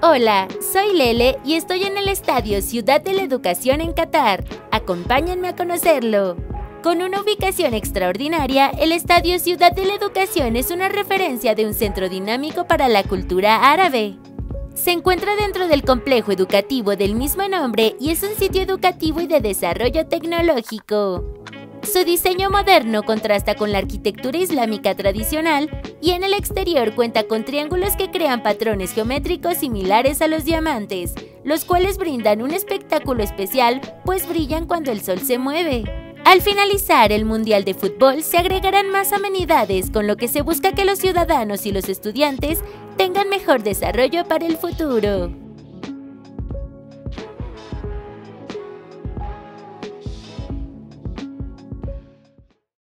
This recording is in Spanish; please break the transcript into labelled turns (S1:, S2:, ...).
S1: Hola, soy Lele y estoy en el Estadio Ciudad de la Educación en Qatar. Acompáñenme a conocerlo. Con una ubicación extraordinaria, el Estadio Ciudad de la Educación es una referencia de un centro dinámico para la cultura árabe. Se encuentra dentro del complejo educativo del mismo nombre y es un sitio educativo y de desarrollo tecnológico. Su diseño moderno contrasta con la arquitectura islámica tradicional y en el exterior cuenta con triángulos que crean patrones geométricos similares a los diamantes, los cuales brindan un espectáculo especial pues brillan cuando el sol se mueve. Al finalizar el Mundial de Fútbol se agregarán más amenidades con lo que se busca que los ciudadanos y los estudiantes tengan mejor desarrollo para el futuro.